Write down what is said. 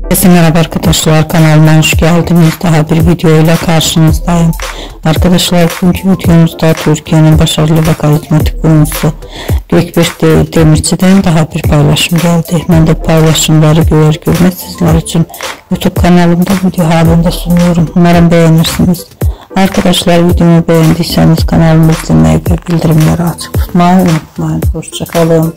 Herkese merhaba arkadaşlar kanalıma hoş geldiniz. Daha bir video ile karşınızdayım. Arkadaşlar bugünkü videomuzda Türkiye'nin başarılı ve karizmatik oyuncusu Gökberk Demirci'den daha bir paylaşım geldi. Ben de paylaşımları görür görmez sizler için YouTube kanalımda video halinde sunuyorum. Umarım beğenirsiniz. Arkadaşlar videomu beğendiyseniz kanalımı izlemeyi ve bildirimleri açık tutmayı unutmayın. Hoşçakalın.